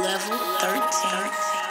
Level 13.